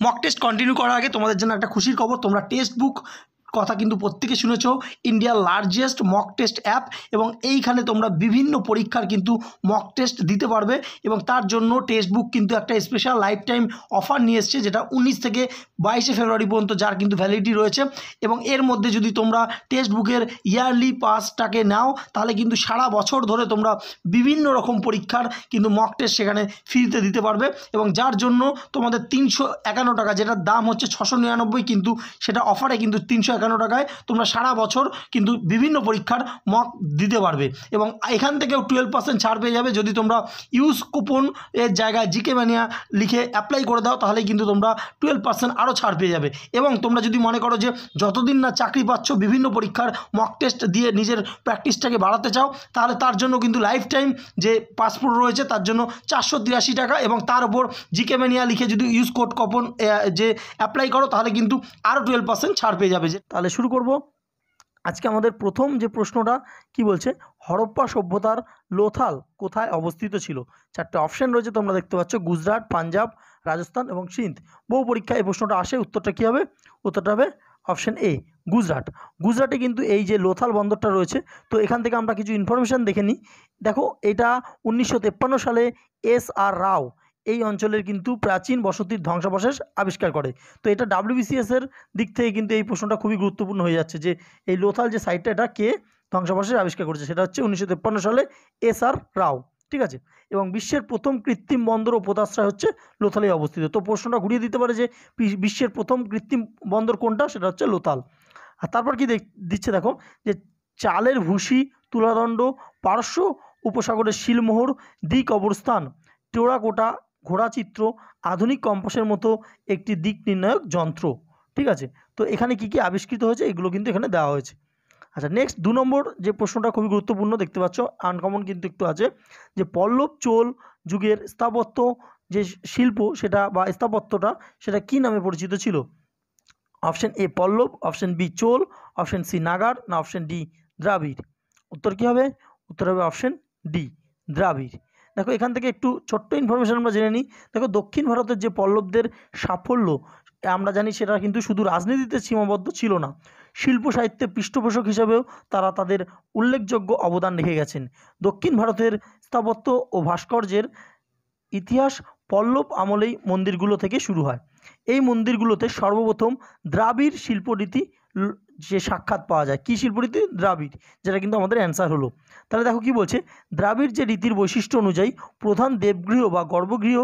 Mock test continue করার আগে তোমাদের জন্য একটা খুশির খবর তোমরা টেক্সট বুক কথা কিন্তু প্রত্যেকে শুনেছ ইন্ডিয়ার লার্জেস্ট মক টেস্ট অ্যাপ এবং এইখানে তোমরা বিভিন্ন পরীক্ষার কিন্তু মক টেস্ট দিতে পারবে এবং তার জন্য টেক্সট বুক কিন্তু একটা স্পেশাল লাইফ টাইম অফার নিয়ে এসছে যেটা উনিশ থেকে বাইশে ফেব্রুয়ারি পর্যন্ত যার কিন্তু ভ্যালিডিটি রয়েছে এবং এর মধ্যে যদি তোমরা টেক্সট বুকের ইয়ারলি পাসটাকে নাও, তাহলে কিন্তু সারা বছর ধরে তোমরা বিভিন্ন রকম পরীক্ষার কিন্তু মক টেস্ট সেখানে ফ্রিতে দিতে পারবে এবং যার জন্য তোমাদের তিনশো একান্ন টাকা, যেটার দাম হচ্ছে ছশো নিরানব্বই কিন্তু সেটা অফারে কিন্তু তিনশো একান্ন টাকায় তোমরা সারা বছর কিন্তু বিভিন্ন পরীক্ষার মক দিতে পারবে। এবং এখান থেকেও টুয়েলভ পার্সেন্ট ছাড় পেয়ে যাবে। যদি তোমরা ইউজ কুপন এর জায়গায় জিকে ম্যানিয়া লিখে অ্যাপ্লাই করে দাও তাহলে কিন্তু তোমরা টুয়েলভ পার্সেন্ট আরও ছাড় পেয়ে যাবে। এবং তোমরা যদি মনে করো যে যতদিন না চাকরি পাচ্ছ, বিভিন্ন পরীক্ষার মক টেস্ট দিয়ে নিজের প্র্যাকটিসটাকে বাড়াতে চাও, তাহলে তার জন্য কিন্তু লাইফ টাইম যে পাসপোর্ট রয়েছে, তার জন্য চারশো তিরাশি টাকা এবং তার উপর জিকে ম্যানিয়া লিখে যদি ইউজ কোড কপন যে অ্যাপ্লাই করো, তাহলে কিন্তু আরও টুয়েলভ পার্সেন্ট ছাড় পেয়ে যাবে। যে তাহলে শুরু করব। আজকে আমাদের প্রথম যে প্রশ্নটা, কি বলছে? হরপ্পা সভ্যতার লোথাল কোথায় অবস্থিত ছিল? চারটে অপশান রয়েছে, তোমরা দেখতে পাচ্ছ। গুজরাট, পাঞ্জাব, রাজস্থান এবং সিন্ধ। বহু পরীক্ষায় এই প্রশ্নটা আসে, উত্তরটা কী হবে? উত্তরটা হবে অপশান এ গুজরাট। গুজরাটে কিন্তু এই যে লোথাল বন্দরটা রয়েছে, তো এখান থেকে আমরা কিছু ইনফরমেশান দেখে নিই। দেখো, এটা উনিশশো সালে এস আর রাও এই অঞ্চলের কিন্তু প্রাচীন বসতির ধ্বংসাবশেষ আবিষ্কার করে। তো এটা ডাব্লিউবিসিএসের দিক থেকে কিন্তু এই প্রশ্নটা খুবই গুরুত্বপূর্ণ হয়ে যাচ্ছে যে, এই লোথাল যে সাইটটা এটা কে ধ্বংসাবশেষ আবিষ্কার করেছে? সেটা হচ্ছে উনিশশো সালে এস আর রাও, ঠিক আছে? এবং বিশ্বের প্রথম কৃত্রিম বন্দর ও পোতাশ্রয় হচ্ছে লোথালে অবস্থিত। তো প্রশ্নটা ঘুরিয়ে দিতে পারে যে বিশ্বের প্রথম কৃত্রিম বন্দর কোনটা? সেটা হচ্ছে লোথাল। আর তারপর কি দিচ্ছে দেখো যে, চালের ভুসি, তুলাদণ্ড, পার্শ্ব উপসাগরের শিলমোহর দিক অবস্থান টেরাকোটা ঘোড়াচিত্র আধুনিক কম্পাসের মতো একটি দিক নির্ণায়ক যন্ত্র, ঠিক আছে? তো এখানে কি কি আবিষ্কৃত হয়েছে এগুলো কিন্তু এখানে দেওয়া হয়েছে। আচ্ছা নেক্সট দু নম্বর যে প্রশ্নটা খুবই গুরুত্বপূর্ণ দেখতে পাচ্ছ আনকমন কিন্তু একটু আছে, যে পল্লব চোল যুগের স্থাপত্য যে শিল্প সেটা বা স্থাপত্যটা সেটা কি নামে পরিচিত ছিল? Option A Pallava option B Chola option C Nagar, না অপশান ডি দ্রাবিড়? উত্তর কী হবে? উত্তর হবে অপশান ডি দ্রাবিড়। দেখো, এখান থেকে একটু ছোট্ট ইনফরমেশান আমরা জেনে নিই। দেখো, দক্ষিণ ভারতের যে পল্লবদের সাফল্য আমরা জানি সেটা কিন্তু শুধু রাজনীতিতে সীমাবদ্ধ ছিল না। শিল্প সাহিত্যে পৃষ্ঠপোষক হিসাবেও তারা তাদের উল্লেখযোগ্য অবদান রেখে গেছেন। দক্ষিণ ভারতের স্থাপত্য ও ভাস্কর্যের ইতিহাস পল্লব আমলেই মন্দিরগুলো থেকে শুরু হয়। এই মন্দিরগুলোতে সর্বপ্রথম দ্রাবিড় শিল্পরীতি যে সাক্ষাৎ পাওয়া যায়। কী শিল্পরীতি? দ্রাবিড়, যেটা কিন্তু আমাদের অ্যান্সার হলো। তাহলে দেখো কি বলছে? দ্রাবিড় যে রীতির বৈশিষ্ট্য অনুযায়ী প্রধান দেবগৃহ বা গর্ভগৃহ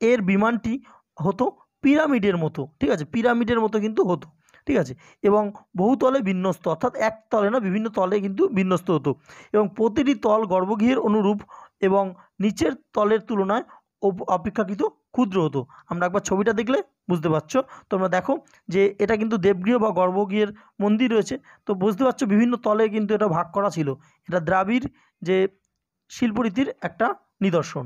এর বিমানটি হতো পিরামিডের মতো, ঠিক আছে? পিরামিডের মতো কিন্তু হতো, ঠিক আছে? এবং বহুতলে বিন্যস্ত, অর্থাৎ এক তলে না, বিভিন্ন তলে কিন্তু বিন্যস্ত হতো। এবং প্রতিটি তল গর্ভগৃহের অনুরূপ এবং নিচের তলের তুলনায় অপেক্ষাকৃত ক্ষুদ্র হতো। আমরা একবার ছবিটা দেখলে বুঝতে পারছ? তোমরা দেখো যে এটা কিন্তু দেবগৃহ বা গর্ভগৃহের মন্দির রয়েছে। তো বুঝতে পারছ বিভিন্ন তলে কিন্তু এটা ভাগ করা ছিল। এটা দ্রাবিড় যে শিল্পরীতির একটা নিদর্শন।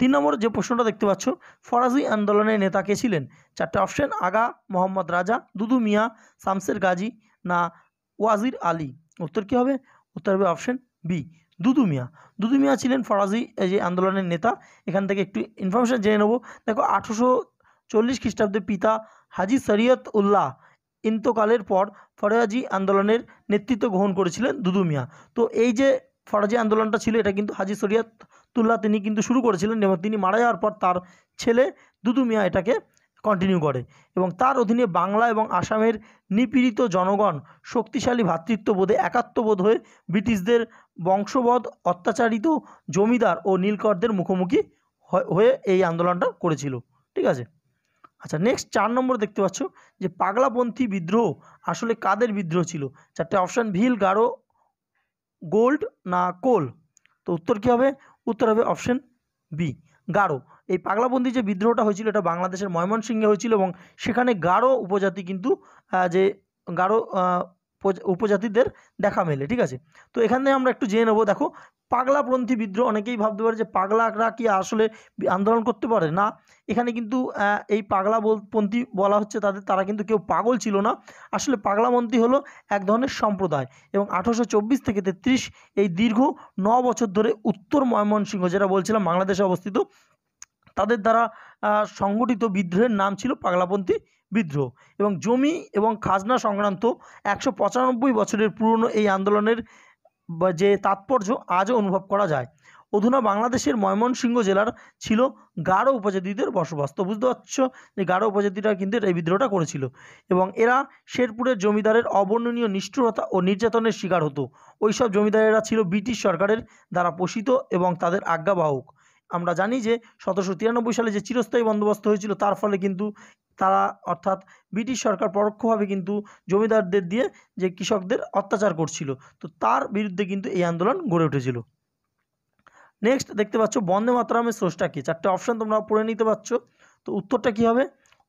তিন নম্বর যে প্রশ্নটা দেখতে পাচ্ছ ফরাজি আন্দোলনের নেতা কে ছিলেন? চারটে অপশন, আগা, মোহাম্মদ রাজা, দুদু মিয়া, শামসের গাজী না ওয়াজির আলী? উত্তর কী হবে? উত্তর হবে অপশন বি, দুদু মিয়া। দুদু মিয়া ছিলেন ফরাজি যে আন্দোলনের নেতা। এখান থেকে একটু ইনফরমেশান জেনে নেব। দেখো আঠেরোশো চল্লিশ খ্রিস্টাব্দে পিতা হাজি শরিয়ত উল্লাহ ইন্তকালের পর ফরাজি আন্দোলনের নেতৃত্ব গ্রহণ করেছিলেন দুদু মিয়া। তো এই যে ফরাজি আন্দোলনটা ছিল, এটা কিন্তু হাজি শরিয়তুল্লাহ তিনি কিন্তু শুরু করেছিলেন এবং তিনি মারা যাওয়ার পর তার ছেলে দুদু মিয়া এটাকে কন্টিনিউ করে এবং তার অধীনে বাংলা এবং আসামের নিপীড়িত জনগণ শক্তিশালী ভ্রাতৃত্ববোধে একাত্মবোধ হয়ে ব্রিটিশদের বংশবধ অত্যাচারিত জমিদার ও নীলকরদের মুখোমুখি হয়ে এই আন্দোলনটা করেছিল। ঠিক আছে? আচ্ছা নেক্সট চার নম্বর দেখতে পাচ্ছ যে পাগলাপন্থী বিদ্রোহ আসলে কাদের বিদ্রোহ ছিল? চারটে অপশান ভিল, গাঢ় গোল্ড না কোল তো উত্তর কী হবে? উত্তর হবে অপশান বি গাঢ়। এই পাগলাপন্থী যে বিদ্রোহটা হয়েছিল এটা বাংলাদেশের ময়মনসিংহে হয়েছিল এবং সেখানে গাঢ় উপজাতি কিন্তু যে গাঢ় উপজাতিদের দেখা মেলে, ঠিক আছে? তো এখানে আমরা একটু জেনে নেব, দেখো পাগলাপন্থী বিদ্রোহ, অনেকেই ভাবতে পারে যে পাগলারা কি আসলে আন্দোলন করতে পারে? না, এখানে কিন্তু এই পাগলা পন্থী বলা হচ্ছে তাদের, তারা কিন্তু কেউ পাগল ছিল না। আসলে পাগলাপন্থী হলো এক ধরনের সম্প্রদায় এবং আঠারোশো চব্বিশ থেকে তেত্রিশ এই দীর্ঘ ন বছর ধরে উত্তর ময়মনসিংহ, যেটা বলছিলাম বাংলাদেশে অবস্থিত, তাদের দ্বারা সংগঠিত বিদ্রোহের নাম ছিল পাগলাপন্থী বিদ্রোহ এবং জমি এবং খাজনা সংক্রান্ত একশো পঁচানব্বই বছরের পুরনো এই আন্দোলনের যে তাৎপর্য আজও অনুভব করা যায়। অধুনা বাংলাদেশের ময়মনসিংহ জেলার ছিল গারো উপজাতিদের বসবাস। তো বুঝতে পারছ যে গারো উপজাতিরা কিন্তু এই বিদ্রোহটা করেছিল এবং এরা শেরপুরের জমিদারের অবর্ণনীয় নিষ্ঠুরতা ও নির্যাতনের শিকার হতো। ওইসব জমিদারেরা ছিল ব্রিটিশ সরকারের দ্বারা পোষিত এবং তাদের আজ্ঞাবাহক। আমরা জানি যে সতেরোশো তিরানব্বই সালে যে চিরস্থায়ী বন্দোবস্ত হয়েছিল, তার ফলে কিন্তু তারা অর্থাৎ ব্রিটিশ সরকার পরোক্ষভাবে কিন্তু জমিদারদের দিয়ে যে কৃষকদের অত্যাচার করছিল, তো তার বিরুদ্ধে কিন্তু এই আন্দোলন গড়ে উঠেছিল। নেক্সট দেখতে পাচ্ছ, বন্দে মাতরমের স্রষ্টা কি? চারটে অপশান তোমরা পড়ে নিতে পারছ, তো উত্তরটা কি হবে?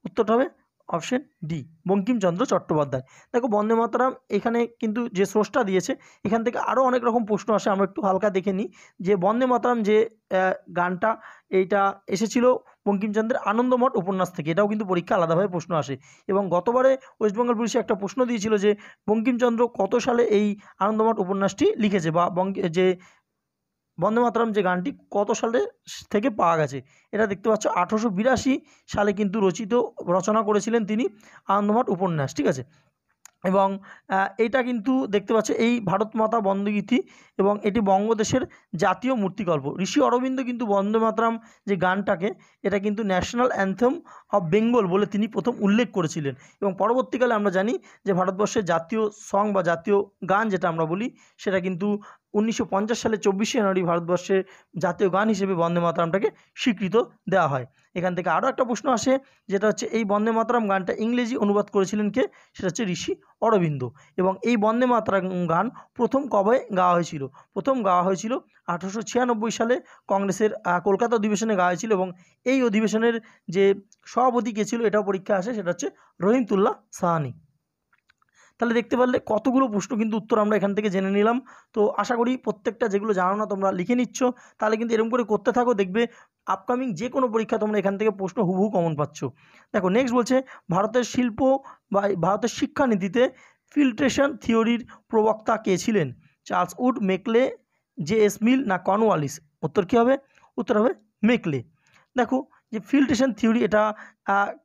উত্তরটা হবে অপশন ডি, বঙ্কিমচন্দ্র চট্টোপাধ্যায়। দেখো, বন্দে মাতরম এখানে কিন্তু যে স্রষ্টা দিয়েছে, এখান থেকে আরও অনেক রকম প্রশ্ন আসে, আমরা একটু হালকা দেখে নিই। যে বন্দে মাতরম যে গানটা, এইটা এসেছিল বঙ্কিমচন্দ্রের আনন্দমঠ উপন্যাস থেকে, এটাও কিন্তু পরীক্ষা আলাদাভাবে প্রশ্ন আসে। এবং গতবারে ওয়েস্টবেঙ্গল পুলিশে একটা প্রশ্ন দিয়েছিল যে, বঙ্কিমচন্দ্র কত সালে এই আনন্দমঠ উপন্যাসটি লিখেছে? বা যে বন্দে মাতরম যে গানটি কত সালে থেকে পাওয়া গেছে? এটা দেখতে পাচ্ছ, আঠেরোশো বিরাশি সালে কিন্তু রচিত, রচনা করেছিলেন তিনি আনন্দমঠ উপন্যাস, ঠিক আছে? এবং এটা কিন্তু দেখতে পাচ্ছ, এই ভারত মাতা বন্দগীতি এবং এটি বঙ্গদেশের জাতীয় মূর্তিকল্প। ঋষি অরবিন্দ কিন্তু বন্দে মাতরম যে গানটাকে, এটা কিন্তু ন্যাশনাল অ্যান্থেম অফ বেঙ্গল বলে তিনি প্রথম উল্লেখ করেছিলেন। এবং পরবর্তীকালে আমরা জানি যে ভারতবর্ষের জাতীয় সং বা জাতীয় গান যেটা আমরা বলি, সেটা কিন্তু উনিশশো পঞ্চাশ সালে চব্বিশে জানুয়ারি ভারতবর্ষের জাতীয় গান হিসেবে বন্দে মাতরমটাকে স্বীকৃত দেওয়া হয়। এখান থেকে আরও একটা প্রশ্ন আসে, যেটা হচ্ছে এই বন্দে মাতরম গানটা ইংরেজি অনুবাদ করেছিলেন কে? সেটা হচ্ছে ঋষি অরবিন্দ। এবং এই বন্দে মাতরম গান প্রথম কবে গাওয়া হয়েছিল? প্রথম গাওয়া হয়েছিল আঠারোশো ছিয়ানব্বই সালে কংগ্রেসের কলকাতা অধিবেশনে গাওয়া হয়েছিল এবং এই অধিবেশনের যে সভাপতি কে ছিল, এটাও পরীক্ষা আসে, সেটা হচ্ছে রহিমতুল্লাহ সাহানি। তাহলে দেখতে পারলে কতগুলো প্রশ্ন কিন্তু উত্তর আমরা এখান থেকে জেনে নিলাম। তো আশা করি প্রত্যেকটা যেগুলো জানো না তোমরা লিখে নিচ্ছ। তাহলে কিন্তু এরকম করে করতে থাকো, দেখবে আপকামিং যে কোনো পরীক্ষা তোমরা এখান থেকে প্রশ্ন হুবহু কমন পাচ্ছ। দেখো নেক্সট বলছে, ভারতের শিল্প বা ভারতের শিক্ষানীতিতে ফিল্ট্রেশন থিওরির প্রবক্তা কে ছিলেন? Charles Wood Macaulay, J S Mill না কর্নওয়ালিস? উত্তর কী হবে? উত্তর হবে মেকলে। দেখো যে ফিল্ট্রেশন থিওরি এটা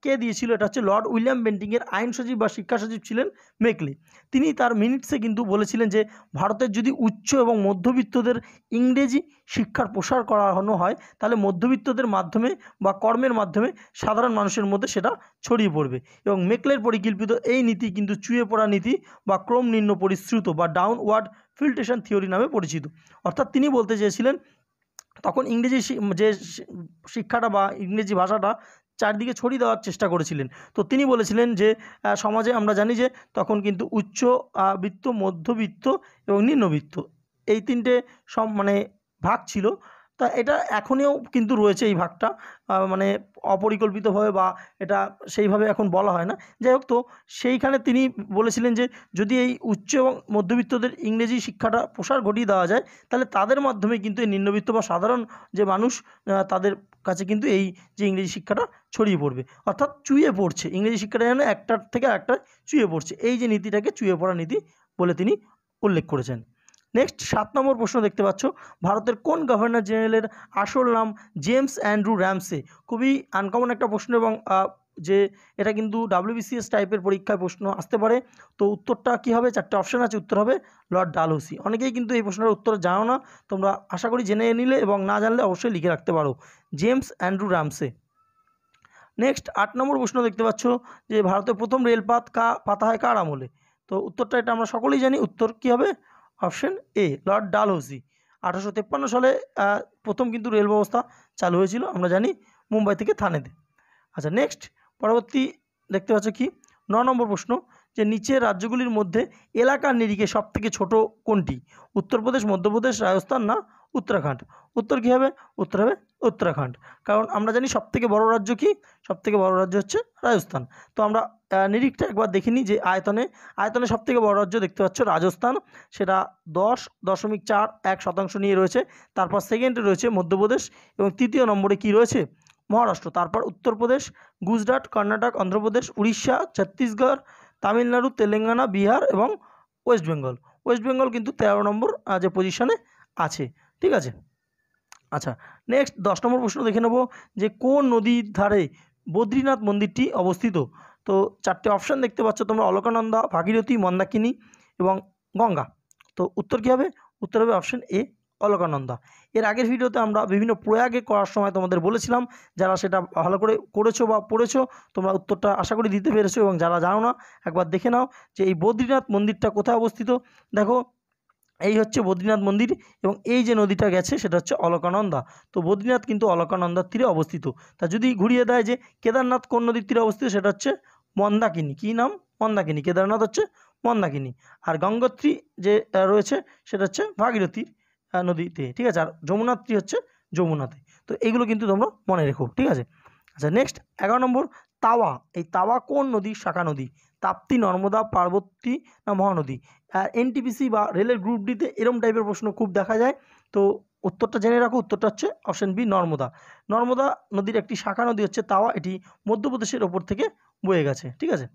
কে দিয়েছিল? এটা হচ্ছে লর্ড উইলিয়াম বেন্টিংয়ের আইন সচিব বা শিক্ষা সচিব ছিলেন মেকলে। তিনি তার মিনিটসে কিন্তু বলেছিলেন যে, ভারতের যদি উচ্চ এবং মধ্যবিত্তদের ইংরেজি শিক্ষার প্রসার করানো হয়, তাহলে মধ্যবিত্তদের মাধ্যমে বা কর্মের মাধ্যমে সাধারণ মানুষের মধ্যে সেটা ছড়িয়ে পড়বে। এবং মেকলের পরিকল্পিত এই নীতি কিন্তু চুয়ে পড়া নীতি বা ক্রম নিম্ন পরিশ্রুত বা ডাউনওয়ার্ড ফিল্ট্রেশন থিওরি নামে পরিচিত। অর্থাৎ তিনি বলতে চেয়েছিলেন তখন ইংরেজি যে শিক্ষাটা বা ইংরেজি ভাষাটা চারদিকে ছড়িয়ে দেওয়ার চেষ্টা করেছিলেন। তো তিনি বলেছিলেন যে সমাজে আমরা জানি যে, তখন কিন্তু উচ্চ বিত্ত, মধ্যবিত্ত এবং নিম্নবিত্ত এই তিনটে সব মানে ভাগ ছিল। তা এটা এখনও কিন্তু রয়েছে এই ভাগটা। মানে অপরিকল্পিতভাবে বা এটা সেইভাবে এখন বলা হয় না। যাই হোক তো, সেইখানে তিনি বলেছিলেন যে, যদি এই উচ্চ এবং মধ্যবিত্তদের ইংরেজি শিক্ষাটা প্রসার ঘটিয়ে দেওয়া যায়, তাহলে তাদের মাধ্যমে কিন্তু এই নিম্নবিত্ত বা সাধারণ যে মানুষ তাদের কাছে কিন্তু এই যে ইংরেজি শিক্ষাটা ছড়িয়ে পড়বে। অর্থাৎ চুয়ে পড়ছে। ইংরেজি শিক্ষাটা যেন একটার থেকে একটা চুয়ে পড়ছে। এই যে নীতিটাকে চুয়ে পড়া নীতি বলে তিনি উল্লেখ করেছেন। নেক্সট সাত নম্বর প্রশ্ন দেখতে পাচ্ছ। ভারতের কোন গভর্নর জেনারেলের আসল নাম জেমস অ্যান্ড্রু র্যামসে খুবই আনকমন একটা প্রশ্ন এবং যে এটা কিন্তু ডাব্লিউবিসিএস টাইপের পরীক্ষায় প্রশ্ন আসতে পারে। তো উত্তরটা কী হবে? চারটে অপশান আছে, উত্তর হবে লর্ড ডালহৌসি অনেকেই কিন্তু এই প্রশ্নের উত্তর জানো না। তোমরা আশা করি জেনে নিলে এবং না জানলে অবশ্যই লিখে রাখতে পারো। জেমস অ্যান্ড্রু র্যামসে নেক্সট আট নম্বর প্রশ্ন দেখতে পাচ্ছ যে ভারতের প্রথম রেলপাত কা, পাতা হয় কার আমলে? তো উত্তরটা এটা আমরা সকলেই জানি। উত্তর কী হবে? অপশন এ, লর্ড ডালহৌসি আঠারোশো তেপ্পান্ন সালে প্রথম কিন্তু রেল ব্যবস্থা চালু হয়েছিল, আমরা জানি মুম্বাই থেকে থানেতে আচ্ছা নেক্সট পরবর্তী দেখতে পাচ্ছ কি? ন নম্বর প্রশ্ন, যে নিচের রাজ্যগুলির মধ্যে এলাকার নিরিখে সবথেকে ছোট কোনটি? উত্তরপ্রদেশ, মধ্যপ্রদেশ, রাজস্থান না উত্তরাখণ্ড? উত্তর কী হবে? উত্তর হবে উত্তরাখণ্ড। কারণ আমরা জানি সবথেকে বড় রাজ্য কি? সবথেকে বড় রাজ্য হচ্ছে রাজস্থান। তো আমরা নিরিখটা একবার দেখে নিই যে আয়তনে আয়তনে সবথেকে বড় রাজ্য দেখতে পাচ্ছ রাজস্থান। সেটা দশ দশমিক চার এক শতাংশ নিয়ে রয়েছে। তারপর সেকেন্ডে রয়েছে মধ্যপ্রদেশ এবং তৃতীয় নম্বরে কি রয়েছে? মহারাষ্ট্র। তারপর উত্তরপ্রদেশ, গুজরাট, কর্ণাটক, অন্ধ্রপ্রদেশ, উড়িষ্যা, ছত্তিশগড়, তামিলনাড়ু, তেলেঙ্গানা, বিহার এবং ওয়েস্ট বেঙ্গল। ওয়েস্ট বেঙ্গল কিন্তু তেরো নম্বর যে পজিশনে আছে। ঠিক আছে? আচ্ছা নেক্সট দশ নম্বর প্রশ্ন দেখে নেব যে কোন নদীর ধারে বদ্রীনাথ মন্দিরটি অবস্থিত? তো চারটে অপশান দেখতে পাচ্ছ তোমরা অলকানন্দা, ভাগীরথী, মন্দাকিনী এবং গঙ্গা। তো উত্তর কী হবে? উত্তর হবে অপশান এ অলকানন্দা। এর আগের ভিডিওতে আমরা বিভিন্ন প্রয়াগে করার সময় তোমাদের বলেছিলাম, যারা সেটা ভালো করে করেছ বা পড়েছো, তোমরা উত্তরটা আশা করি দিতে পেরেছ এবং যারা জানো না, একবার দেখে নাও যে এই বদ্রীনাথ মন্দিরটা কোথায় অবস্থিত। দেখো, এই হচ্ছে বদ্রীনাথ মন্দির এবং এই যে নদীটা গেছে, সেটা হচ্ছে অলকানন্দা। তো বদ্রীনাথ কিন্তু অলকানন্দার তীরে অবস্থিত। তা যদি ঘুরিয়ে দেয় যে কেদারনাথ কোন নদীর তীরে অবস্থিত, সেটা হচ্ছে মন্দাকিনী। কী নাম? মন্দাকিনী। কেদারনাথ হচ্ছে মন্দাকিনী। আর গঙ্গোত্রী যে রয়েছে সেটা হচ্ছে ভাগীরথীর নদীতে। ঠিক আছে? আর যমুনাত্রী হচ্ছে যমুনাতে। তো এইগুলো কিন্তু তোমরা মনে রেখো। ঠিক আছে? আচ্ছা নেক্সট এগারো নম্বর, তাওয়া। এই তাওয়া কোন নদী? শাখা নদী। তাপ্তি, নর্মদা, পার্বতী না মহানদী? এনটিপিসি বা রেলের গ্রুপ ডিতে এরম টাইপের প্রশ্ন খুব দেখা যায়। তো উত্তরটা জেনে রাখো। উত্তরটা হচ্ছে অপশন বি নর্মদা। নর্মদা নদীর একটি শাখা নদী হচ্ছে তাওয়া। এটি মধ্যপ্রদেশের ওপর থেকে বয়ে গেছে, ঠিক আছে?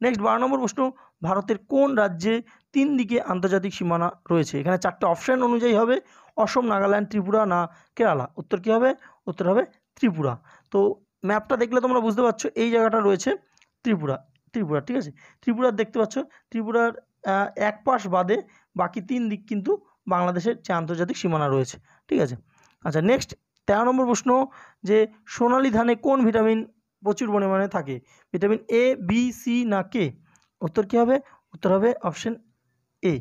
নেক্সট বারো নম্বর প্রশ্ন, ভারতের কোন রাজ্যে তিন দিকে আন্তর্জাতিক সীমানা রয়েছে? এখানে চারটে অপশান অনুযায়ী হবে, অসম, নাগাল্যান্ড, ত্রিপুরা না কেরালা। উত্তর কী হবে? উত্তর হবে ত্রিপুরা। তো ম্যাপটা দেখলে তোমরা বুঝতে পারছ, এই জায়গাটা রয়েছে ত্রিপুরা ত্রিপুরা, ঠিক আছে? ত্রিপুরার দেখতে পাচ্ছ, ত্রিপুরার এক পাশ বাদে বাকি তিন দিক কিন্তু বাংলাদেশের যে আন্তর্জাতিক সীমানা রয়েছে, ঠিক আছে? আচ্ছা নেক্সট তেরো নম্বর প্রশ্ন, যে সোনালী ধানে কোন ভিটামিন প্রচুর পরিমাণে থাকে। ভিটামিন এ বি সি না কে উত্তর কী হবে? উত্তর হবে অপশন এ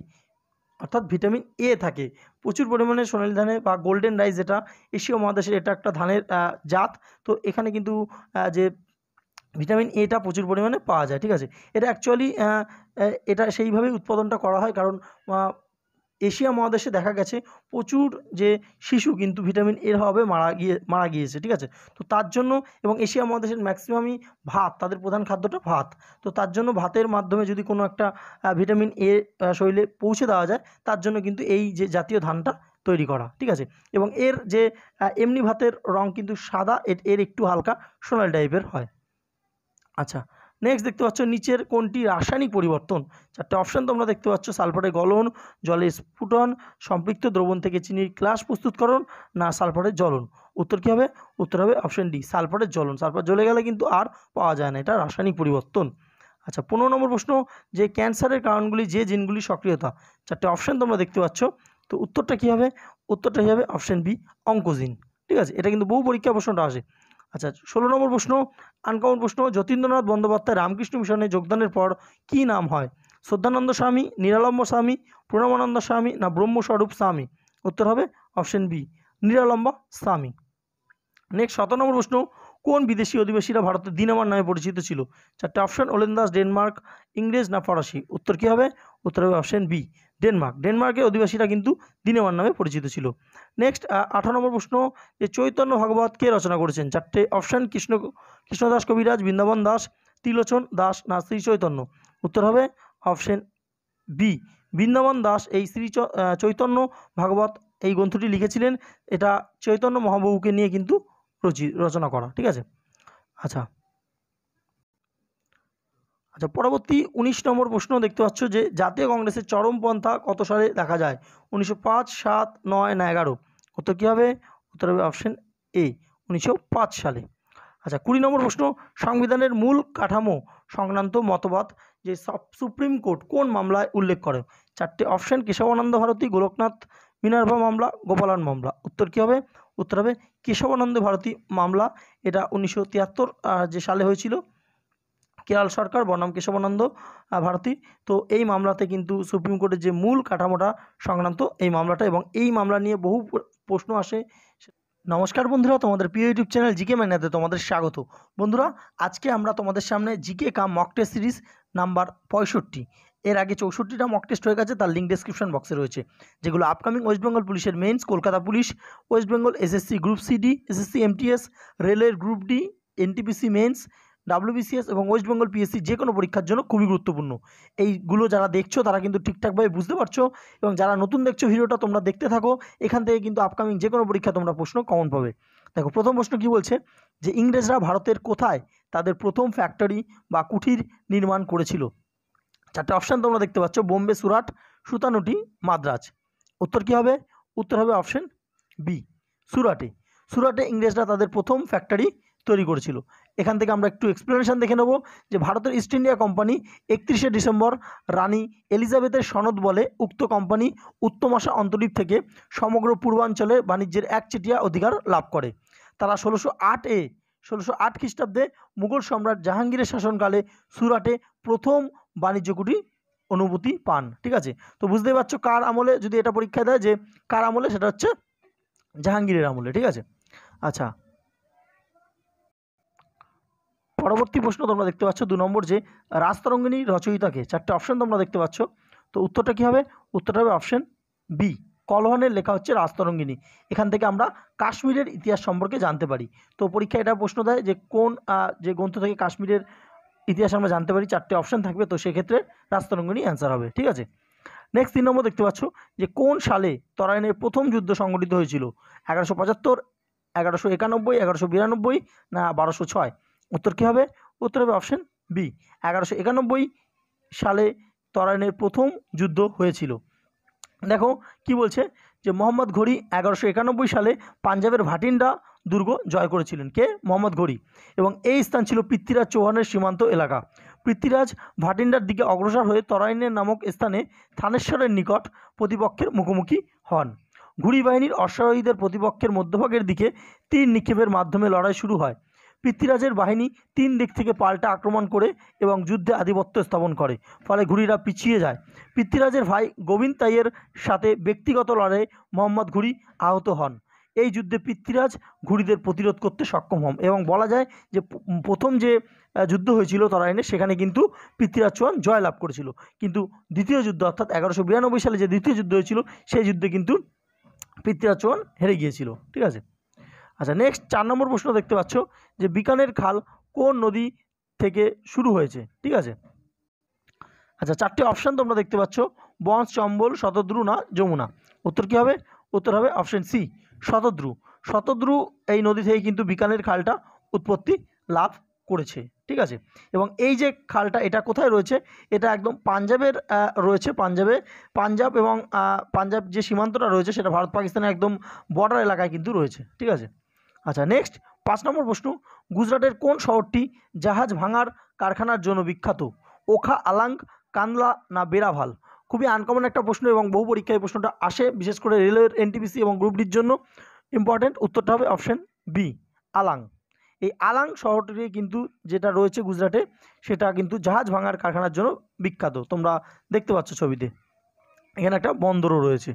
অর্থাৎ ভিটামিন এ থাকে। প্রচুর পরিমাণে সোনালী ধানে বা গোল্ডেন রাইস যেটা, এশীয় মহাদেশের এটা একটা ধানের জাত। তো এখানে কিন্তু যে ভিটামিন এটা প্রচুর পরিমাণে পাওয়া যায়, ঠিক আছে? এটা অ্যাকচুয়ালি এটা সেইভাবেই উৎপাদনটা করা হয়। কারণ এশিয়া মহাদেশে দেখা গেছে প্রচুর যে শিশু কিন্তু ভিটামিন এর অভাবে মারা গিয়ে, মারা গিয়েছে, ঠিক আছে? তো তার জন্য এবং এশিয়া মহাদেশের ম্যাক্সিমামই ভাত, তাদের প্রধান খাদ্যটা ভাত। তো তার জন্য ভাতের মাধ্যমে যদি কোনো একটা ভিটামিন এ শরীরে পৌঁছে দেওয়া যায়, তার জন্য কিন্তু এই যে জাতীয় ধানটা তৈরি করা, ঠিক আছে? এবং এর যে এমনি ভাতের রং কিন্তু সাদা, এর- এর একটু হালকা সোনালি টাইপের হয়। আচ্ছা নেক্সট দেখতে পাচ্ছ নিচের কোনটি রাসায়নিক পরিবর্তন? চারটে অপশান তোমরা দেখতে পাচ্ছ, সালফারের গলন জলের স্ফুটন, সম্পৃক্ত দ্রবণ থেকে চিনির ক্লাস প্রস্তুতকরণ না সালফারের জ্বলন। উত্তর কী হবে? উত্তর হবে অপশান ডি সালফারের জ্বলন। সালফার জ্বলে গেলে কিন্তু আর পাওয়া যায় না, এটা রাসায়নিক পরিবর্তন। আচ্ছা পনেরো নম্বর প্রশ্ন, যে ক্যান্সারের কারণগুলি, যে জিনগুলি সক্রিয়তা? চারটে অপশান তোমরা দেখতে পাচ্ছ। তো উত্তরটা কী হবে? উত্তরটা কী হবে? Option B oncogene. ঠিক আছে, এটা কিন্তু বহু পরীক্ষা প্রশ্নটা আসে। আচ্ছা ষোলো নম্বর প্রশ্ন, আনকমন প্রশ্ন, যতীন্দ্রনাথ বন্দ্যোপাধ্যায় রামকৃষ্ণ মিশনে যোগদানের পর কি নাম হয়? শ্রদ্ধানন্দ স্বামী, নিরালম্ব স্বামী, প্রণবানন্দ স্বামী না ব্রহ্মস্বরূপ স্বামী? উত্তর হবে অপশন বি, নিরালম্ব স্বামী। নেক্সট, সতেরো নম্বর প্রশ্ন কোন বিদেশি অধিবাসীরা ভারতের দিনামার নামে পরিচিত ছিল? চারটে অপশন ওলেন্দাস ডেনমার্ক, ইংরেজ না ফরাসি? উত্তর কী হবে? উত্তর হবে অপশন বি ডেনমার্ক। ডেনমার্কের অধিবাসীরা কিন্তু দিনামার নামে পরিচিত ছিল। নেক্সট আঠারো নম্বর প্রশ্ন, যে চৈতন্য ভাগবত কে রচনা করেছেন? চারটে অপশান কৃষ্ণ, কৃষ্ণদাস কবিরাজ, বৃন্দাবন দাস, ত্রিলোচন দাস না শ্রী চৈতন্য? উত্তর হবে অপশন বি বৃন্দাবন দাস। এই শ্রী চৈতন্য ভাগবত এই গ্রন্থটি লিখেছিলেন। এটা চৈতন্য মহাপ্রভুকে নিয়ে কিন্তু রচনা করা, ঠিক আছে? আচ্ছা। আচ্ছা পরবর্তী উনিশ নম্বর প্রশ্ন দেখতে পাচ্ছ যে, জাতীয় কংগ্রেসের চরমপন্থা কত সালে দেখা যায়? উনিশশো পাঁচ, সাত, নয় না এগারো? উত্তর কী হবে? উত্তর হবে অপশন এ উনিশশো পাঁচ সালে। আচ্ছা কুড়ি নম্বর প্রশ্ন, সংবিধানের মূল কাঠামো সংক্রান্ত মতবাদ যে সব- সুপ্রিম কোর্ট কোন মামলায় উল্লেখ করে? চারটে অপশন কেশবানন্দ ভারতী, গোলকনাথ, মিনার্ভা মামলা, গোপালন মামলা। উত্তর কী হবে? উত্তর হবে কেশবানন্দ ভারতী মামলা। এটা উনিশশো তিয়াত্তর যে সালে হয়েছিল। কেরাল সরকার, বনাম কেশবানন্দ ভারতী। তো এই মামলাতে কিন্তু সুপ্রিম কোর্টের যে মূল কাঠামোটা সংক্রান্ত এই মামলাটা এবং এই মামলা নিয়ে বহু প্রশ্ন আসে। নমস্কার বন্ধুরা, তোমাদের প্রিয় ইউটিউব চ্যানেল জিকে ম্যানাতে তোমাদের স্বাগত। বন্ধুরা, আজকে আমরা তোমাদের সামনে GK cum mock test series number পঁয়ষট্টি। এর আগে চৌষট্টিটা মক টেস্ট হয়ে গেছে, তার লিঙ্ক ডেসক্রিপশন বক্সে রয়েছে। যেগুলো আপকামিং ওয়েস্ট বেঙ্গল পুলিশের mains Kolkata police West Bengal SSC group CD SSC MTS রেলের group D NTPC mains WBCS এবং ওয়েস্ট বেঙ্গল পিএসসি যে কোনো পরীক্ষার জন্য খুবই গুরুত্বপূর্ণ। এইগুলো যারা দেখছ, তারা কিন্তু ঠিকঠাকভাবে বুঝতে পারছ এবং যারা নতুন দেখছ ভিডিওটা, তোমরা দেখতে থাকো। এখান থেকে কিন্তু আপকামিং যে কোনো পরীক্ষা তোমরা প্রশ্ন কমন পাবে। দেখো, প্রথম প্রশ্ন কি বলছে? যে ইংরেজরা ভারতের কোথায় তাদের প্রথম ফ্যাক্টরি বা কুঠির নির্মাণ করেছিল? চারটে অপশান তোমরা দেখতে পাচ্ছ, বোম্বে, সুরাট, সুতানুটি, মাদ্রাজ। উত্তর কী হবে? উত্তর হবে অপশন বি সুরাটে। সুরাটে ইংরেজরা তাদের প্রথম ফ্যাক্টরি তৈরি করেছিল। এখান থেকে আমরা একটু এক্সপ্লেনেশন দেখে নেব যে ভারতের ইস্ট ইন্ডিয়া কোম্পানি একত্রিশে ডিসেম্বর রানী এলিজাবেথের সনদ বলে উক্ত কোম্পানি উত্তমাশা অন্তরীপ থেকে সমগ্র পূর্বাঞ্চলে বাণিজ্যের একচেটিয়া অধিকার লাভ করে। তারা ষোলোশো আট এ, ষোলোশো আট খ্রিস্টাব্দে মুঘল সম্রাট জাহাঙ্গীরের শাসনকালে সুরাটে প্রথম বাণিজ্য কুটি অনুভূতি পান, ঠিক আছে? তো বুঝতেই পারছ কার আমলে যদি এটা পরীক্ষা দেয় যে কার আমলে? সেটা হচ্ছে জাহাঙ্গীরের আমলে, ঠিক আছে? আচ্ছা। পরবর্তী প্রশ্ন তোমরা দেখতে পাচ্ছ দু নম্বর যে রাজতরঙ্গিনী রচয়িতাকে, চারটে অপশন তোমরা দেখতে পাচ্ছ। তো উত্তরটা কী হবে? উত্তরটা হবে অপশন বি কলহনের লেখা হচ্ছে রাজতরঙ্গিনী। এখান থেকে আমরা কাশ্মীরের ইতিহাস সম্পর্কে জানতে পারি। তো পরীক্ষায় এটা প্রশ্ন দেয় যে কোন যে গ্রন্থ থেকে কাশ্মীরের ইতিহাস আমরা জানতে পারি চারটে অপশন থাকবে, তো সেক্ষেত্রে রাজতরঙ্গিনী অ্যান্সার হবে, ঠিক আছে? নেক্সট তিন নম্বর দেখতে পাচ্ছ যে কোন সালে তরাইনের প্রথম যুদ্ধ সংগঠিত হয়েছিল? এগারোশো পঁচাত্তর, এগারোশো একানব্বই, এগারোশো বিরানব্বই না বারোশো ছয়? উত্তর কী হবে? উত্তর হবে অপশন বি এগারোশো একানব্বই সালে তরাইনের প্রথম যুদ্ধ হয়েছিল। দেখো কি বলছে? যে মোহাম্মদ ঘড়ি এগারোশো একানব্বই সালে পাঞ্জাবের ভাটিন্ডা দুর্গ জয় করেছিলেন। কে? মোহাম্মদ ঘড়ি। এবং এই স্থান ছিল পৃথ্বীরাজ চৌহানের সীমান্ত এলাকা। পৃথ্বীরাজ ভাটিন্ডার দিকে অগ্রসর হয়ে তরাইনের নামক স্থানে থানেশ্বরের নিকট প্রতিপক্ষের মুখোমুখি হন। ঘুড়ি বাহিনীর অশ্বারোহীদের প্রতিপক্ষের মধ্যভাগের দিকে তীর নিক্ষেপের মাধ্যমে লড়াই শুরু হয়। পৃথ্বীরাজের বাহিনী তিন দিক থেকে পাল্টা আক্রমণ করে এবং যুদ্ধে আধিপত্য স্থাপন করে, ফলে ঘুড়িরা পিছিয়ে যায়। পৃথ্বীরাজের ভাই গোবিন্দ তাইয়ের সাথে ব্যক্তিগত লড়াইয়ে মোহাম্মদ ঘুড়ি আহত হন। এই যুদ্ধে পৃথ্বীরাজ ঘুড়িদের প্রতিরোধ করতে সক্ষম হন এবং বলা যায় যে প্রথম যে যুদ্ধ হয়েছিল তরাইনে সেখানে কিন্তু পৃথ্বীরাজ চৌহান জয়লাভ করেছিল। কিন্তু দ্বিতীয় যুদ্ধ অর্থাৎ এগারোশো বিরানব্বই সালে যে দ্বিতীয় যুদ্ধ হয়েছিল, সেই যুদ্ধে কিন্তু পৃথ্বীরাজ চৌহান হেরে গিয়েছিল। ঠিক আছে? আচ্ছা নেক্সট চার নম্বর প্রশ্ন দেখতে পাচ্ছ যে বিকানের খাল কোন নদী থেকে শুরু হয়েছে? ঠিক আছে? আচ্ছা চারটে অপশান তোমরা দেখতে পাচ্ছ। বঞ্চ চম্বল শতদ্রু না যমুনা। উত্তর কী হবে? উত্তর হবে অপশন সি শতদ্রু। শতদ্রু এই নদী থেকে কিন্তু বিকানের খালটা উৎপত্তি লাভ করেছে, ঠিক আছে? এবং এই যে খালটা, এটা কোথায় রয়েছে? এটা একদম পাঞ্জাবের রয়েছে পাঞ্জাবে। পাঞ্জাব এবং পাঞ্জাব যে সীমান্তটা রয়েছে, সেটা ভারত পাকিস্তানের একদম বর্ডার এলাকায় কিন্তু রয়েছে, ঠিক আছে? আচ্ছা নেক্সট পাঁচ নম্বর প্রশ্ন। গুজরাটের কোন শহরটি জাহাজ ভাঙার কারখানার জন্য বিখ্যাত? ওখা, আলাং কান্দলা না বেরাভাল খুবই আনকমন একটা প্রশ্ন এবং বহু পরীক্ষায় প্রশ্নটা আসে। বিশেষ করে রেলওয়ের এনটিপিসি এবং গ্রুপ ডির জন্য ইম্পর্ট্যান্ট উত্তরটা হবে অপশান বি আলাং এই আলাং শহরটি কিন্তু যেটা রয়েছে গুজরাটে, সেটা কিন্তু জাহাজ ভাঙার কারখানার জন্য বিখ্যাত। তোমরা দেখতে পাচ্ছ ছবিতে। এখানে একটা বন্দরও রয়েছে।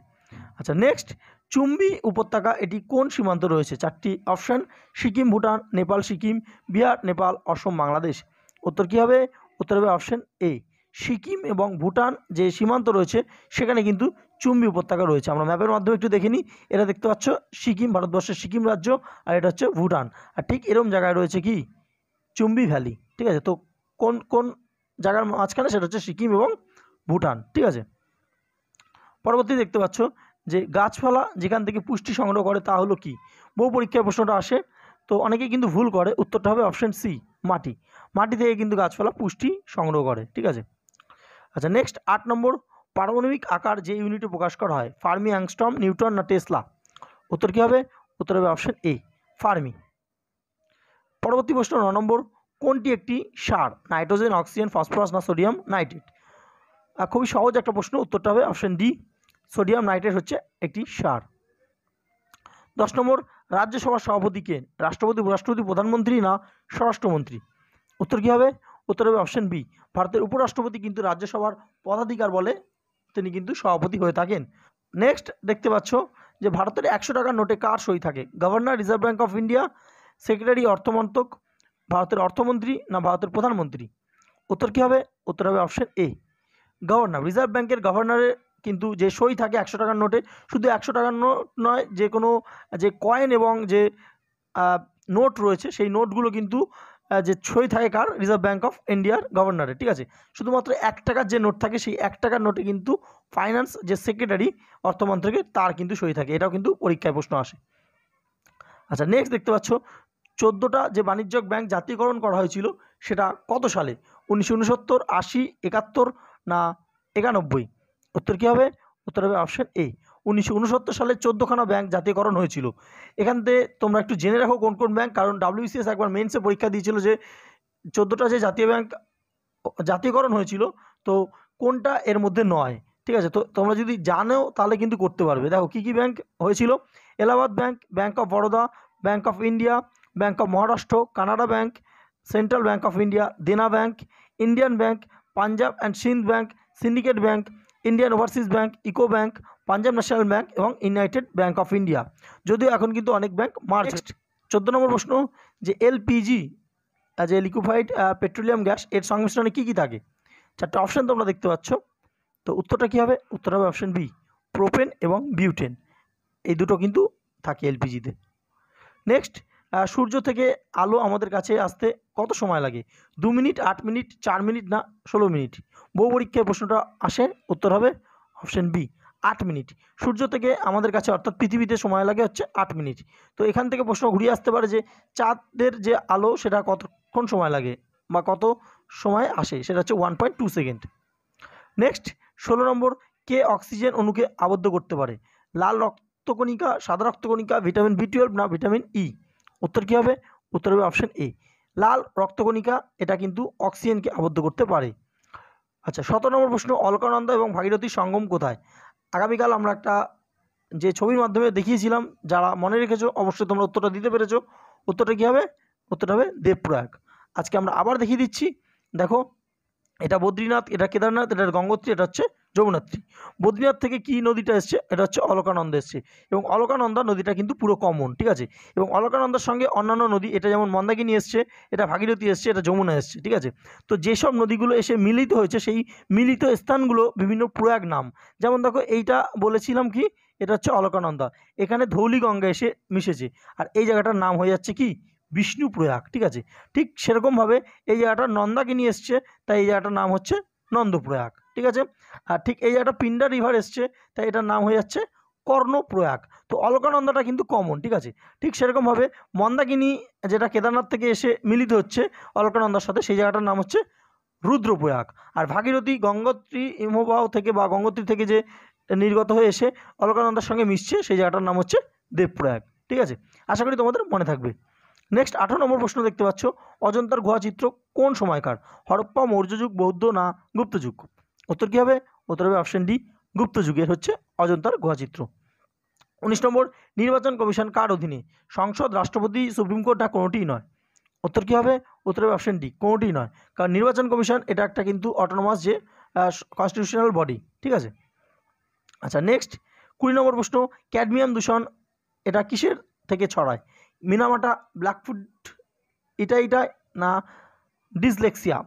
আচ্ছা নেক্সট চুম্বি উপত্যকা, এটি কোন সীমান্ত রয়েছে? চারটি অপশান সিকিম, ভুটান, নেপাল, সিকিম, বিহার, নেপাল, অসম, বাংলাদেশ। উত্তর কী হবে? উত্তর হবে অপশান এ সিকিম এবং ভুটান যে সীমান্ত রয়েছে, সেখানে কিন্তু চুম্বি উপত্যকা রয়েছে। আমরা ম্যাপের মাধ্যমে একটু দেখে এটা দেখতে পাচ্ছ, সিকিম, ভারতবর্ষের সিকিম রাজ্য, আর এটা হচ্ছে ভুটান। আর ঠিক এরম জায়গায় রয়েছে কি? চুম্বি ভ্যালি, ঠিক আছে? তো কোন কোন জায়গার মাঝখানে? সেটা হচ্ছে সিকিম এবং ভুটান, ঠিক আছে? পরবর্তী দেখতে পাচ্ছ যে গাছপালা যেখান থেকে পুষ্টি সংগ্রহ করে, তা হলো কি? বহু পরীক্ষায় প্রশ্নটা আসে, তো অনেকেই কিন্তু ভুল করে। উত্তরটা হবে অপশন সি, মাটি। মাটি থেকে কিন্তু গাছপালা পুষ্টি সংগ্রহ করে, ঠিক আছে? আচ্ছা নেক্সট আট নম্বর, পারমাণবিক আকার যে ইউনিটে প্রকাশ করা হয়, ফার্মি অ্যাংস্ট্রম নিউটন না টেসলা? উত্তর কী হবে? উত্তর হবে অপশন এ ফার্মি। পরবর্তী প্রশ্ন ন নম্বর, কোনটি একটি সার? নাইট্রোজেন, অক্সিজেন, ফসফরাস না সোডিয়াম নাইট্রেট? খুবই সহজ একটা প্রশ্ন, উত্তরটা হবে অপশন ডি সোডিয়াম নাইট্রেট হচ্ছে একটি সার। দশ নম্বর, রাজ্যসভার সভাপতি কে? রাষ্ট্রপতি, উপরাষ্ট্রপতি, প্রধানমন্ত্রী না স্বরাষ্ট্রমন্ত্রী? উত্তর কী হবে? উত্তর হবে অপশন বি ভারতের উপরাষ্ট্রপতি কিন্তু রাজ্যসভার পদাধিকার বলে তিনি কিন্তু সভাপতি হয়ে থাকেন। নেক্সট দেখতে পাচ্ছ যে ভারতের একশো টাকার নোটে কার সই থাকে? Governor Reserve Bank of India secretary অর্থমন্ত্রক, ভারতের অর্থমন্ত্রী না ভারতের প্রধানমন্ত্রী? উত্তর কী হবে? উত্তর হবে অপশন এ গভর্নর রিজার্ভ ব্যাঙ্কের গভর্নরের কিন্তু যে সই থাকে একশো টাকার নোটে, শুধু একশো টাকার নোট নয়, যে কোনো, যে কয়েন এবং যে নোট রয়েছে, সেই নোটগুলো কিন্তু যে সই থাকে কার? রিজার্ভ ব্যাঙ্ক অফ ইন্ডিয়ার গভর্নরের ঠিক আছে? শুধুমাত্র এক টাকার যে নোট থাকে, সেই এক টাকার নোটে কিন্তু ফাইন্যান্স যে সেক্রেটারি অর্থমন্ত্রকের তার কিন্তু সই থাকে। এটাও কিন্তু পরীক্ষায় প্রশ্ন আসে। আচ্ছা নেক্সট দেখতে পাচ্ছ, চোদ্দোটা যে বাণিজ্যিক ব্যাংক জাতীয়করণ করা হয়েছিল, সেটা কত সালে? উনিশশো উনসত্তর, আশি, একাত্তর না একানব্বই? উত্তর কী হবে? উত্তর হবে অপশন এ উনিশশো উনসত্তর সালে চোদ্দোখানা ব্যাংক জাতীয়করণ হয়েছিল। এখান থেকে তোমরা একটু জেনে রাখো কোন কোন ব্যাংক কারণ ডাব্লিউসিএস একবার মেন্সে পরীক্ষা দিয়েছিল যে চোদ্দোটা যে জাতীয় ব্যাংক জাতীয়করণ হয়েছিল, তো কোনটা এর মধ্যে নয়, ঠিক আছে? তো তোমরা যদি জানো তাহলে কিন্তু করতে পারবে। দেখো কী কী ব্যাংক হয়েছিল? Allahabad Bank Bank of Baroda Bank of India Bank of Maharashtra Canara Bank Central Bank of India Dena Bank Indian Bank Punjab and Sindh Bank Syndicate Bank Indian Overseas Bank UCO Bank Punjab National Bank এবং United Bank of India. যদিও এখন কিন্তু অনেক bank March চোদ্দ নম্বর প্রশ্ন যে LPG as a liquefied petroleum gas এর সংমিশ্রণে কী কী থাকে? চারটে অপশান তোমরা দেখতে পাচ্ছ। তো উত্তরটা কী হবে? উত্তর হবে অপশান বি প্রোপেন এবং বিউটেন এই দুটো কিন্তু থাকে এলপিজিতে। নেক্সট সূর্য থেকে আলো আমাদের কাছে আসতে কত সময় লাগে? দু মিনিট আট মিনিট চার মিনিট না ষোলো মিনিট? বহু পরীক্ষায় প্রশ্নটা আসে উত্তর হবে অপশান বি আট মিনিট। সূর্য থেকে আমাদের কাছে অর্থাৎ পৃথিবীতে সময় লাগে হচ্ছে আট মিনিট। তো এখান থেকে প্রশ্ন ঘুরিয়ে আসতে পারে যে চাঁদের যে আলো, সেটা কতক্ষণ সময় লাগে বা কত সময় আসে? সেটা হচ্ছে one point two second next ষোলো নম্বর, কে অক্সিজেন অণুকে আবদ্ধ করতে পারে? লাল রক্তকণিকা, সাদা রক্তকণিকা ভিটামিন বি টুয়েলভ না ভিটামিন ই উত্তর কী হবে? উত্তর হবে অপশান এ লাল রক্তকণিকা, এটা কিন্তু অক্সিজেনকে আবদ্ধ করতে পারে। আচ্ছা সতেরো নম্বর প্রশ্ন, অলকানন্দা এবং ভাগীরথীর সঙ্গম কোথায়? আগামীকাল আমরা একটা যে ছবির মাধ্যমে দেখিয়েছিলাম, যারা মনে রেখেছো, অবশ্যই তোমরা উত্তরটা দিতে পেরেছ। উত্তরটা কী হবে? উত্তরটা হবে দেবপ্রয়াগ। আজকে আমরা আবার দেখিয়ে দিচ্ছি। দেখো, এটা বদ্রীনাথ, এটা কেদারনাথ, এটা গঙ্গোত্রী, এটা হচ্ছে যমুনাত্রী। বদ্রীনাথ থেকে কি নদীটা এসছে? এটা হচ্ছে অলকানন্দা এসছে। এবং অলকানন্দা নদীটা কিন্তু পুরো কমন ঠিক আছে? এবং অলকানন্দার সঙ্গে অন্যান্য নদী, এটা যেমন মন্দাকিনী এসছে, এটা ভাগীরথী এসছে, এটা যমুনা এসছে, ঠিক আছে? তো যেসব নদীগুলো এসে মিলিত হয়েছে, সেই মিলিত স্থানগুলো বিভিন্ন প্রয়াগ নাম। যেমন দেখো, এইটা বলেছিলাম কি? এটা হচ্ছে অলকানন্দা। এখানে ধৌলি গঙ্গা এসে মিশেছে। আর এই জায়গাটার নাম হয়ে যাচ্ছে কি? বিষ্ণু প্রয়াগ, ঠিক আছে? ঠিক সেরকমভাবে এই জায়গাটা নন্দাকিনী এসছে, তাই এই জায়গাটার নাম হচ্ছে নন্দপ্রয়াগ। ঠিক আছে? আর ঠিক এই একটা পিন্ডা রিভার এসছে, তাই এটার নাম হয়ে যাচ্ছে কর্ণপ্রয়াগ। তো অলকানন্দাটা কিন্তু কমন ঠিক আছে? ঠিক সেরকমভাবে মন্দাকিনী যেটা কেদারনাথ থেকে এসে মিলিত হচ্ছে অলকানন্দার সাথে, সেই জায়গাটার নাম হচ্ছে রুদ্রপ্রয়াগ। আর ভাগীরথী গঙ্গোত্রী হিমবাহ থেকে বা গঙ্গোত্রী থেকে যে নির্গত হয়ে এসে অলকানন্দার সঙ্গে মিশছে, সেই জায়গাটার নাম হচ্ছে দেবপ্রয়াগ, ঠিক আছে? আশা করি তোমাদের মনে থাকবে। নেক্সট আঠারো নম্বর প্রশ্ন দেখতে পাচ্ছ, অজন্তার গুহাচিত্র কোন সময়কার? হরপ্পা মৌর্য যুগ বৌদ্ধ না গুপ্ত যুগ উত্তর কী হবে? উত্তর হবে অপশন ডি গুপ্ত যুগের হচ্ছে অজন্তার গুহাচিত্র উনিশ নম্বর, নির্বাচন কমিশন কার অধীনে? সংসদ, রাষ্ট্রপতি, সুপ্রিম কোর্ট না কোনোটিই নয়। উত্তর কী হবে? উত্তর হবে অপশন ডি কোনোটিই নয়। কারণ নির্বাচন কমিশন এটা একটা কিন্তু অটোনোমাস যে কনস্টিটিউশনাল বডি ঠিক আছে? আচ্ছা নেক্সট কুড়ি নম্বর প্রশ্ন ক্যাডমিয়াম দূষণ এটা কিসের থেকে ছড়ায়? মিনামাটা ব্ল্যাকফুড এটা এটা না ডিসলেক্সিয়া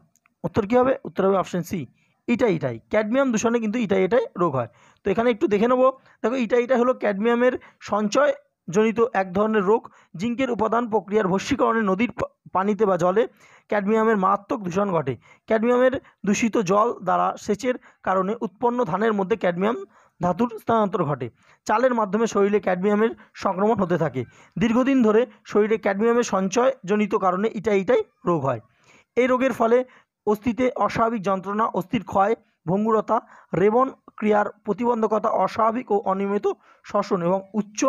উত্তর কী হবে? উত্তর হবে অপশান সি ইটা ইটাই। ক্যাডমিয়াম দূষণে কিন্তু ইটাই এটাই রোগ হয়। তো এখানে একটু দেখে নেব। দেখো ইটা ইটা হলো ক্যাডমিয়ামের সঞ্চয় জনিত এক ধরনের রোগ, জিঙ্কের উপাদান প্রক্রিয়ার ভস্মীকরণে নদীর পানিতে বা জলে ক্যাডমিয়ামের মারাত্মক দূষণ ঘটে। ক্যাডমিয়ামের দূষিত জল দ্বারা সেচের কারণে উৎপন্ন ধানের মধ্যে ক্যাডমিয়াম ধাতুর স্থানান্তর ঘটে। চালের মাধ্যমে শরীরে ক্যাডমিয়ামের সংক্রমণ হতে থাকে। দীর্ঘদিন ধরে শরীরে ক্যাডমিয়ামের সঞ্চয়জনিত কারণে ইটা ইটাই রোগ হয়। এই রোগের ফলে অস্থিতে অস্বাভাবিক যন্ত্রণা, অস্থির ক্ষয়, ভঙ্গুরতা, রেবন ক্রিয়ার প্রতিবন্ধকতা, অস্বাভাবিক ও অনিয়মিত শ্বসন এবং উচ্চ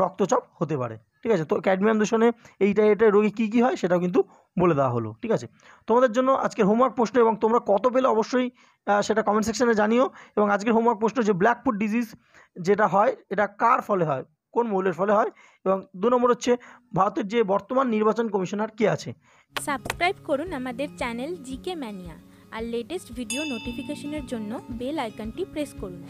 রক্তচাপ হতে পারে। ঠিক আছে? তো ক্যাডমিয়াম দূষণে এইটা এটা রোগী কী কী হয় সেটাও কিন্তু বলে দেওয়া হলো। ঠিক আছে? তোমাদের জন্য আজকের হোমওয়ার্ক প্রশ্ন এবং তোমরা কত পেলে অবশ্যই সেটা কমেন্ট সেকশানে জানিও। এবং আজকের হোমওয়ার্ক প্রশ্ন যে ব্ল্যাকফুট ডিজিজ যেটা হয়, এটা কার ফলে হয়? কোন মৌলের ফলে হয়? এবং দু নম্বর হচ্ছে ভারতের যে বর্তমান নির্বাচন কমিশনার কে আছে? সাবস্ক্রাইব করুন আমাদের চ্যানেল জিকে ম্যানিয়া। আর লেটেস্ট ভিডিও নোটিফিকেশনের জন্য বেল আইকনটি প্রেস করুন।